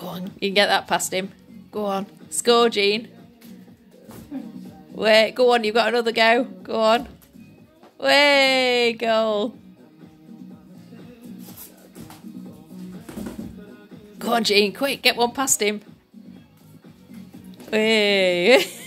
Go on, you can get that past him. Go on. Score, Jean. Wait, go on, you've got another go. Go on. Way, goal. Go on, Jean, quick, get one past him. Way.